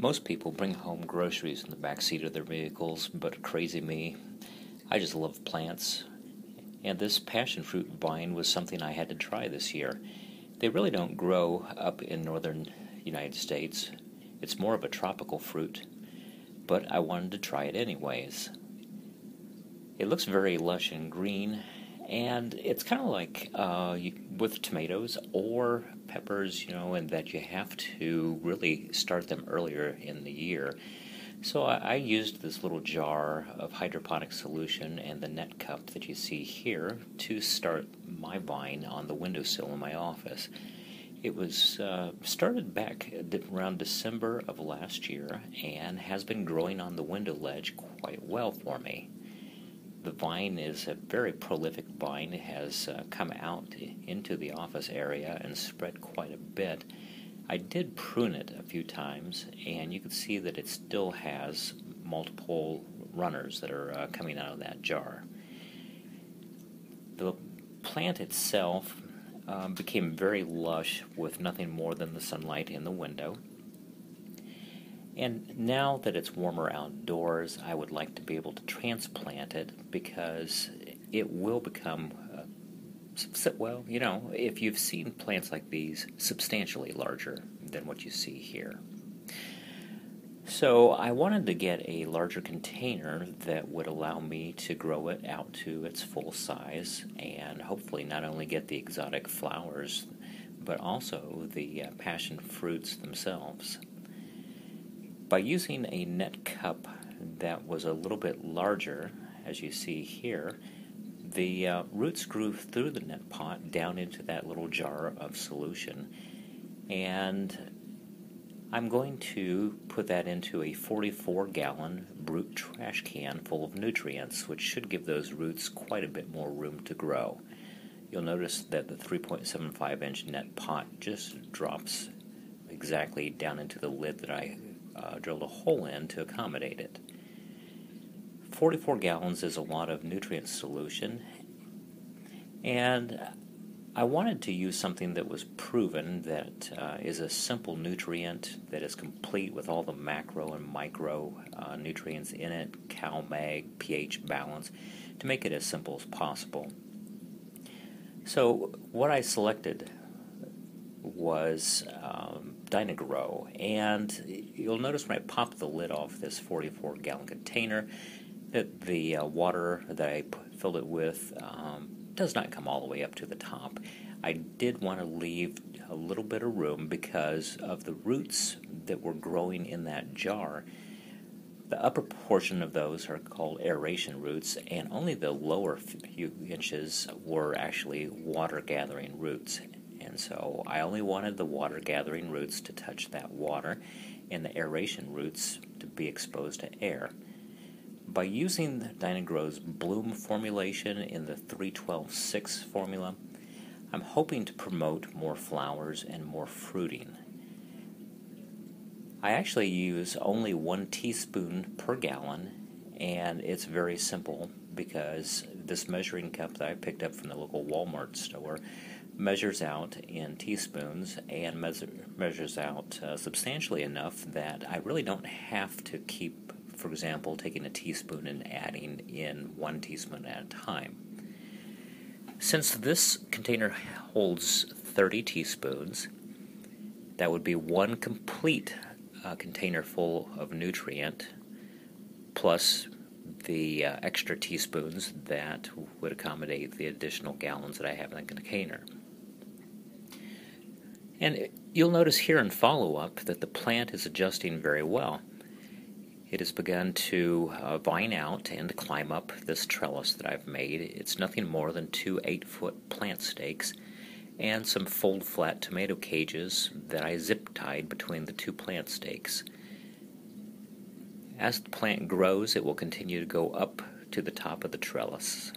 Most people bring home groceries in the back seat of their vehicles, but crazy me, I just love plants. And this passion fruit vine was something I had to try this year. They really don't grow up in northern United States. It's more of a tropical fruit, but I wanted to try it anyways. It looks very lush and green, and it's kind of like uh, you, with tomatoes or peppers, you know, and that you have to really start them earlier in the year. So I, I used this little jar of hydroponic solution and the net cup that you see here to start my vine on the windowsill in my office. It was uh, started back around December of last year and has been growing on the window ledge quite well for me the vine is a very prolific vine. It has uh, come out into the office area and spread quite a bit. I did prune it a few times, and you can see that it still has multiple runners that are uh, coming out of that jar. The plant itself um, became very lush with nothing more than the sunlight in the window. And now that it's warmer outdoors, I would like to be able to transplant it because it will become, uh, well, you know, if you've seen plants like these, substantially larger than what you see here. So I wanted to get a larger container that would allow me to grow it out to its full size and hopefully not only get the exotic flowers but also the uh, passion fruits themselves. By using a net cup that was a little bit larger, as you see here, the uh, roots grew through the net pot down into that little jar of solution. And I'm going to put that into a 44 gallon brute trash can full of nutrients, which should give those roots quite a bit more room to grow. You'll notice that the 3.75 inch net pot just drops exactly down into the lid that I uh, drilled a hole in to accommodate it. 44 gallons is a lot of nutrient solution, and I wanted to use something that was proven that uh, is a simple nutrient that is complete with all the macro and micro uh, nutrients in it, cal, mag, pH balance, to make it as simple as possible. So, what I selected was um, Dyna-Gro. And you'll notice when I pop the lid off this 44 gallon container that the uh, water that I filled it with um, does not come all the way up to the top. I did want to leave a little bit of room because of the roots that were growing in that jar. The upper portion of those are called aeration roots, and only the lower few inches were actually water gathering roots. So I only wanted the water gathering roots to touch that water and the aeration roots to be exposed to air. By using Dyna-Gro's bloom formulation in the 312-6 formula, I'm hoping to promote more flowers and more fruiting. I actually use only one teaspoon per gallon, and it's very simple because this measuring cup that I picked up from the local Walmart store measures out in teaspoons and measure, measures out uh, substantially enough that I really don't have to keep, for example, taking a teaspoon and adding in one teaspoon at a time. Since this container holds 30 teaspoons, that would be one complete uh, container full of nutrient plus the uh, extra teaspoons that would accommodate the additional gallons that I have in the container. And you'll notice here in follow up that the plant is adjusting very well. It has begun to uh, vine out and climb up this trellis that I've made. It's nothing more than two 8 foot plant stakes and some fold flat tomato cages that I zip tied between the two plant stakes. As the plant grows, it will continue to go up to the top of the trellis.